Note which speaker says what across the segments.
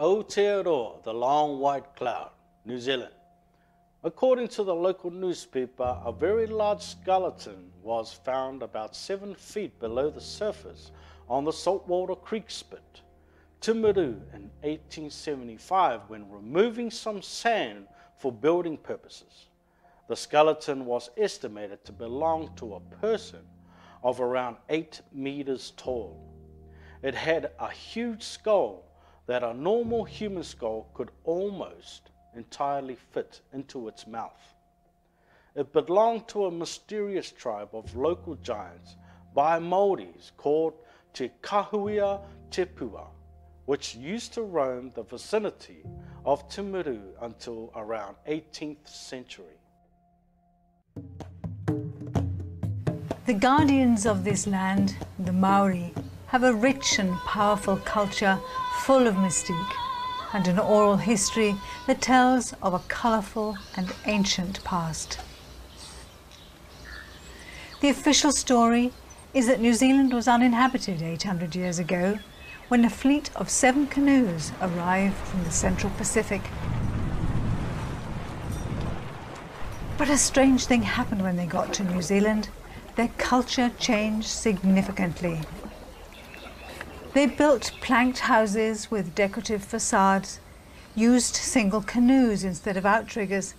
Speaker 1: Aotearoa, the long white cloud, New Zealand. According to the local newspaper, a very large skeleton was found about seven feet below the surface on the Saltwater Creek spit. Timaru in 1875 when removing some sand for building purposes. The skeleton was estimated to belong to a person of around 8 meters tall. It had a huge skull that a normal human skull could almost entirely fit into its mouth. It belonged to a mysterious tribe of local giants by Maoris called Te Kahuia Tipua, which used to roam the vicinity of Timaru until around 18th century.
Speaker 2: The guardians of this land, the Maori, have a rich and powerful culture full of mystique and an oral history that tells of a colourful and ancient past. The official story is that New Zealand was uninhabited 800 years ago when a fleet of seven canoes arrived from the Central Pacific. But a strange thing happened when they got to New Zealand. Their culture changed significantly. They built planked houses with decorative facades, used single canoes instead of outriggers,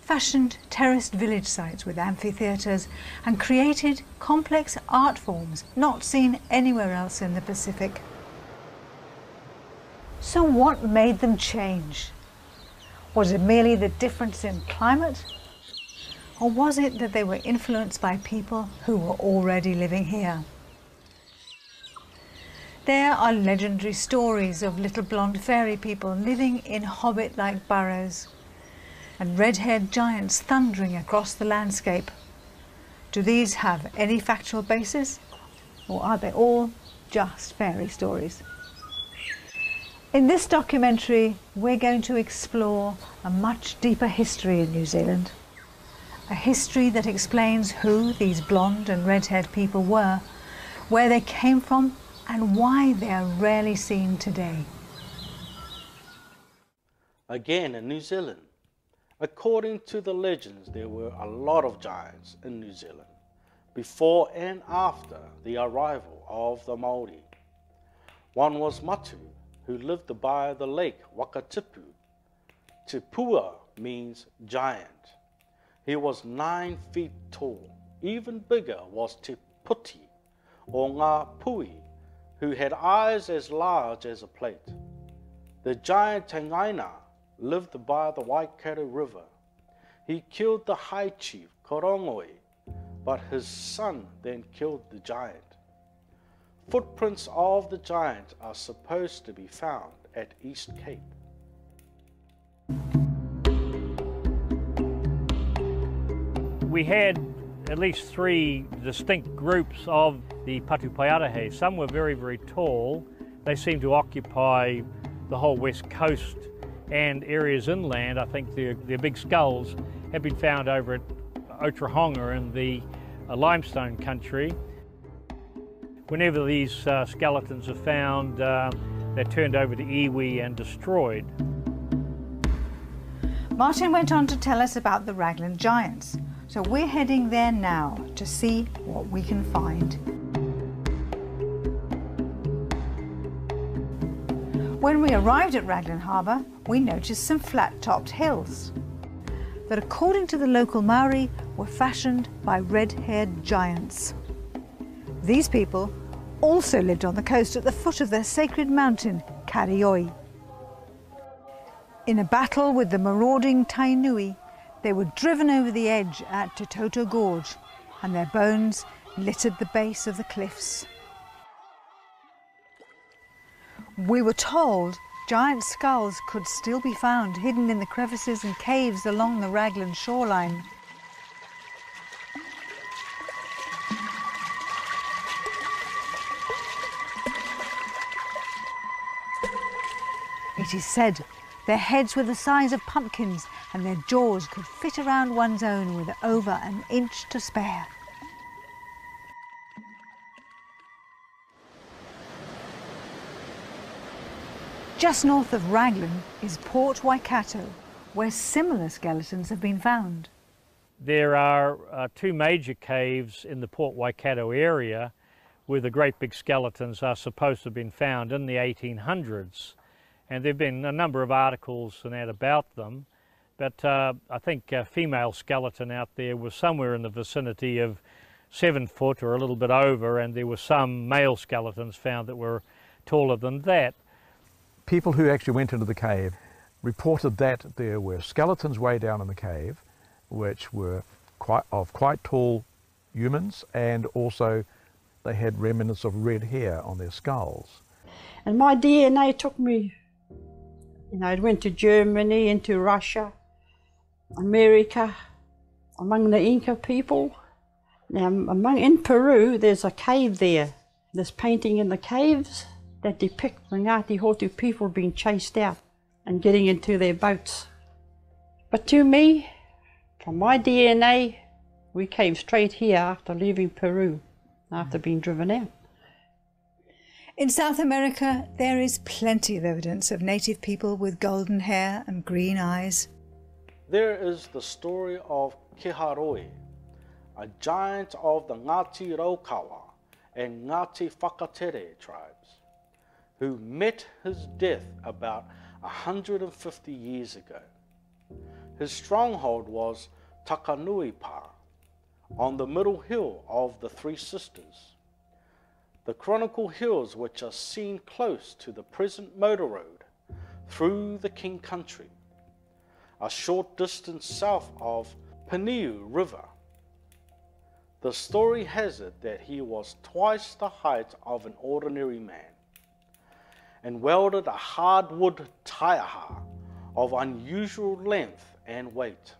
Speaker 2: fashioned terraced village sites with amphitheatres, and created complex art forms not seen anywhere else in the Pacific. So what made them change? Was it merely the difference in climate? Or was it that they were influenced by people who were already living here? There are legendary stories of little blonde fairy people living in hobbit-like burrows and red-haired giants thundering across the landscape. Do these have any factual basis or are they all just fairy stories? In this documentary we're going to explore a much deeper history in New Zealand. A history that explains who these blonde and red-haired people were, where they came from and why they are rarely seen today.
Speaker 1: Again in New Zealand, according to the legends, there were a lot of giants in New Zealand before and after the arrival of the Maori. One was Matu, who lived by the lake Wakatipu. Tipua means giant. He was nine feet tall. Even bigger was Te Puti, or Ngā Pui, who had eyes as large as a plate. The giant Tangaina lived by the Waikato River. He killed the high chief, Korongoi, but his son then killed the giant. Footprints of the giant are supposed to be found at East Cape.
Speaker 3: We had at least three distinct groups of the Patupaiarehe. Some were very, very tall. They seemed to occupy the whole west coast and areas inland. I think their, their big skulls have been found over at Otorohanga in the uh, limestone country. Whenever these uh, skeletons are found, uh, they're turned over to iwi and destroyed.
Speaker 2: Martin went on to tell us about the Raglan Giants, so we're heading there now to see what we can find. When we arrived at Raglan Harbour, we noticed some flat-topped hills that according to the local Maori were fashioned by red-haired giants. These people also lived on the coast at the foot of their sacred mountain, Karioi. In a battle with the marauding Tainui, they were driven over the edge at Te Toto Gorge and their bones littered the base of the cliffs. We were told giant skulls could still be found hidden in the crevices and caves along the Raglan shoreline. It is said their heads were the size of pumpkins and their jaws could fit around one's own with over an inch to spare. Just north of Raglan is Port Waikato, where similar skeletons have been found.
Speaker 3: There are uh, two major caves in the Port Waikato area where the great big skeletons are supposed to have been found in the 1800s. And there have been a number of articles and that about them. But uh, I think a female skeleton out there was somewhere in the vicinity of seven foot or a little bit over, and there were some male skeletons found that were taller than that.
Speaker 4: People who actually went into the cave reported that there were skeletons way down in the cave, which were quite of quite tall humans, and also they had remnants of red hair on their skulls.
Speaker 5: And my DNA took me, you know, I went to Germany, into Russia, America, among the Inca people. Now, among in Peru, there's a cave there. There's painting in the caves that depict the Ngati Hotu people being chased out and getting into their boats. But to me, from my DNA, we came straight here after leaving Peru, after being driven out.
Speaker 2: In South America, there is plenty of evidence of native people with golden hair and green eyes.
Speaker 1: There is the story of Keharoi, a giant of the Ngati Raukawa and Ngati Whakatere tribes, who met his death about 150 years ago. His stronghold was Takanuipa, on the middle hill of the Three Sisters. The Chronicle Hills, which are seen close to the present motor road through the King Country, a short distance south of Puniu River. The story has it that he was twice the height of an ordinary man and wielded a hardwood taiaha of unusual length and weight.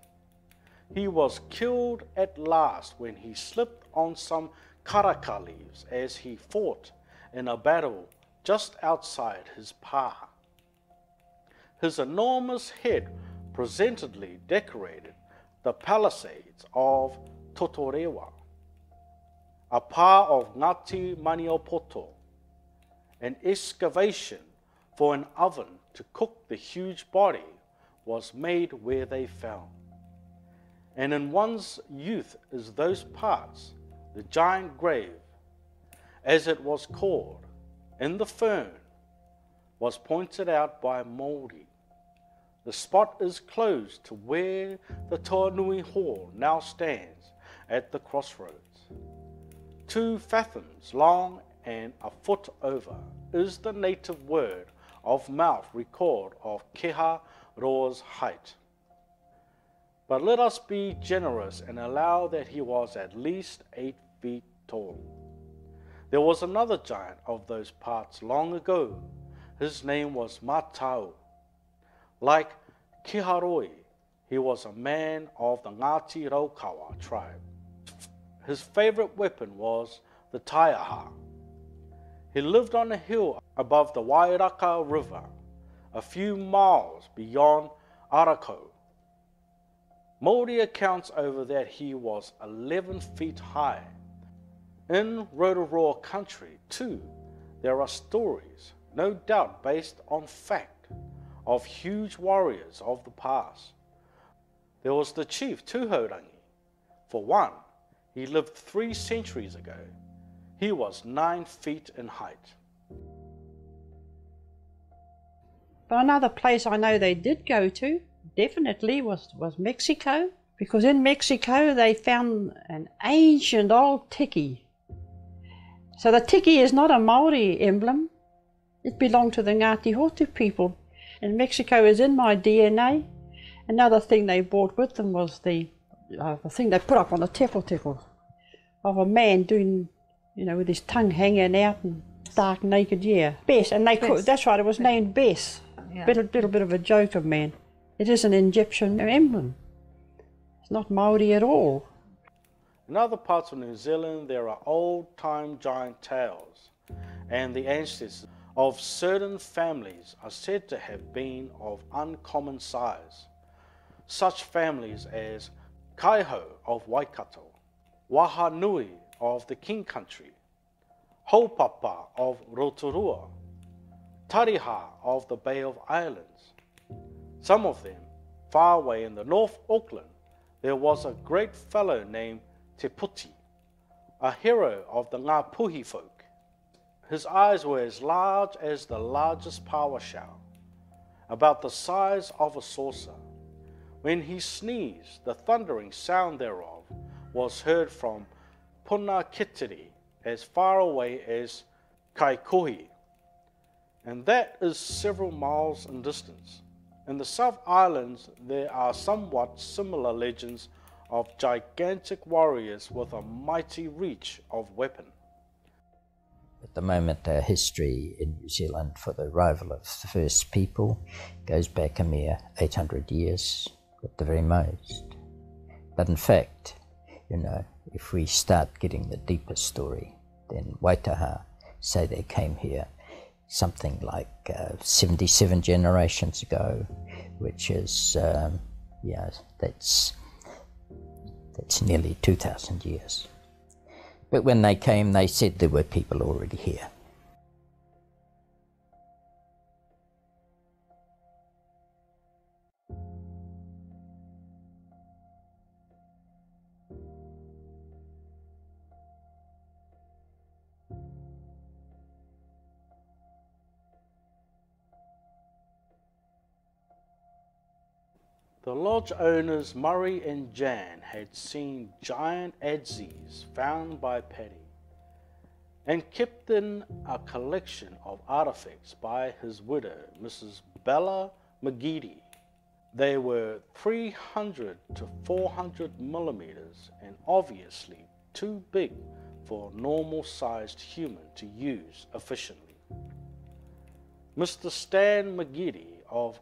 Speaker 1: He was killed at last when he slipped on some karaka leaves as he fought in a battle just outside his pa. His enormous head presentedly decorated the palisades of Totorewa, a pa of Ngati Maniapoto, an excavation for an oven to cook the huge body was made where they fell. And in one's youth is those parts the giant grave, as it was called, in the fern, was pointed out by Maori. The spot is close to where the Toanui Hall now stands at the crossroads. Two fathoms long and a foot over is the native word of mouth record of Keha Roa's height. But let us be generous and allow that he was at least eight feet tall. There was another giant of those parts long ago. His name was Matau. Like Kiharoi, he was a man of the Ngati Raukawa tribe. His favorite weapon was the taiaha. He lived on a hill above the Wairaka River, a few miles beyond Arako. Maori accounts over that he was 11 feet high in Rotorua country, too, there are stories, no doubt based on fact, of huge warriors of the past. There was the chief Tuhourangi. For one, he lived three centuries ago. He was nine feet in height.
Speaker 5: But another place I know they did go to, definitely, was, was Mexico. Because in Mexico they found an ancient old tiki so the tiki is not a Maori emblem. It belonged to the Ngati Hotu people. And Mexico is in my DNA. Another thing they brought with them was the, uh, the thing they put up on the teko teko of a man doing, you know, with his tongue hanging out and stark naked, yeah. Bes, and they Called, that's right, it was named Bes. Yeah. Little, little bit of a joke of man. It is an Egyptian emblem. It's not Maori at all.
Speaker 1: In other parts of New Zealand, there are old-time giant tales, and the ancestors of certain families are said to have been of uncommon size. Such families as Kaiho of Waikato, Wahanui of the King Country, Haupapa of Rotorua, Tareha of the Bay of Islands. Some of them, far away in the North Auckland, there was a great fellow named Te Puti, a hero of the Ngāpuhi folk. His eyes were as large as the largest paua shell, about the size of a saucer. When he sneezed, the thundering sound thereof was heard from Punaketiri as far away as Kaikohe, and that is several miles in distance. In the South Islands, there are somewhat similar legends of gigantic warriors with a mighty reach of weapon.
Speaker 6: At the moment, our history in New Zealand for the arrival of the first people goes back a mere 800 years at the very most. But in fact, you know, if we start getting the deeper story, then Waitaha say they came here something like uh, 77 generations ago, which is, um, yeah, that's, that's nearly 2,000 years. But when they came, they said there were people already here.
Speaker 1: The lodge owners Murray and Jan had seen giant adzes found by Paddy and kept in a collection of artifacts by his widow, Mrs. Bella McGeady. They were 300 to 400 millimeters and obviously too big for a normal sized human to use efficiently. Mr. Stan McGeady of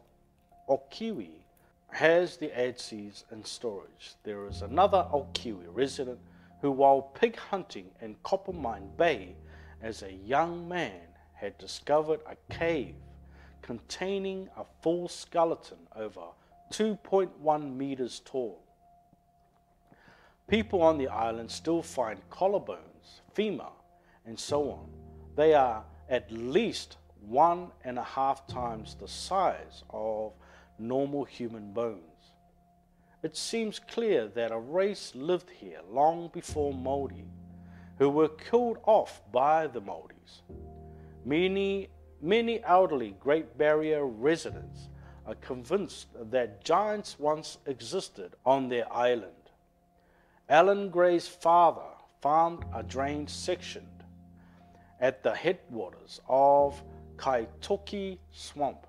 Speaker 1: Okiwi has the adzes in storage. There is another Okiwi resident who, while pig hunting in Coppermine Bay as a young man, had discovered a cave containing a full skeleton over 2.1 meters tall. People on the island still find collarbones, femur, and so on. They are at least one and a half times the size of normal human bones. It seems clear that a race lived here long before Māori, who were killed off by the Māoris. Many, many elderly Great Barrier residents are convinced that giants once existed on their island. Alan Gray's father farmed a drained section at the headwaters of Kaitoke Swamp.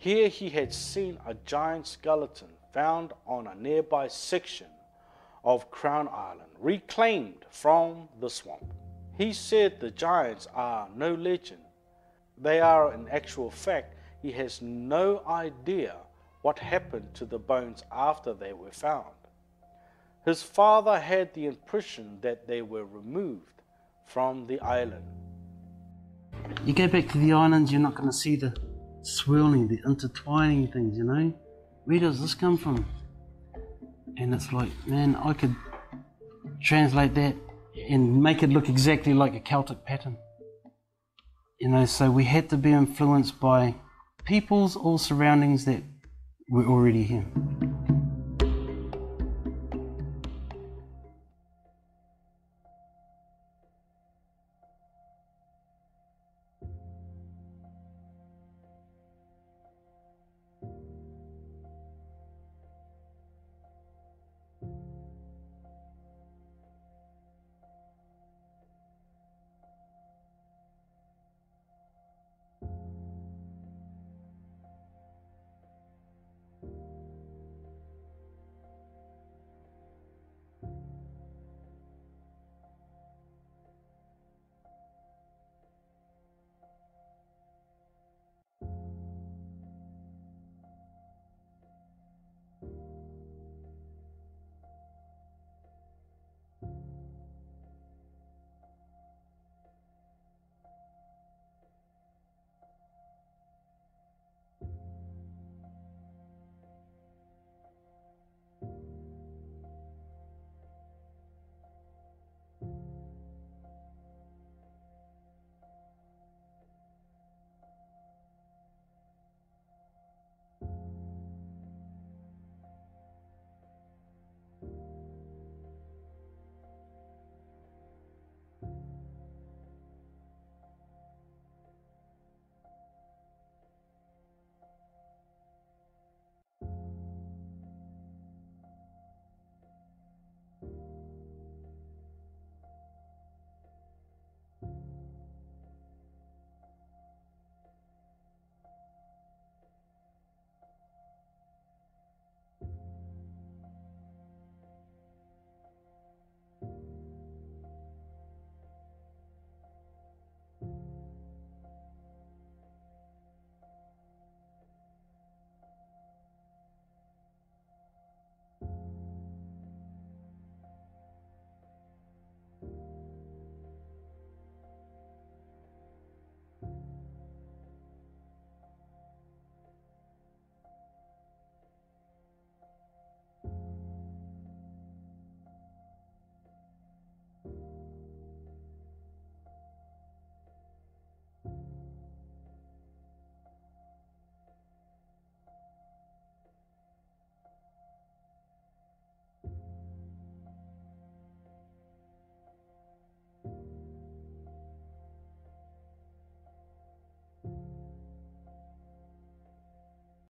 Speaker 1: Here he had seen a giant skeleton found on a nearby section of Crown Island, reclaimed from the swamp. He said the giants are no legend. They are in actual fact. He has no idea what happened to the bones after they were found. His father had the impression that they were removed from the island.
Speaker 7: You go back to the islands, you're not going to see the swirling, the intertwining things, you know? Where does this come from? And it's like, man, I could translate that and make it look exactly like a Celtic pattern. You know, so we had to be influenced by peoples or surroundings that were already here.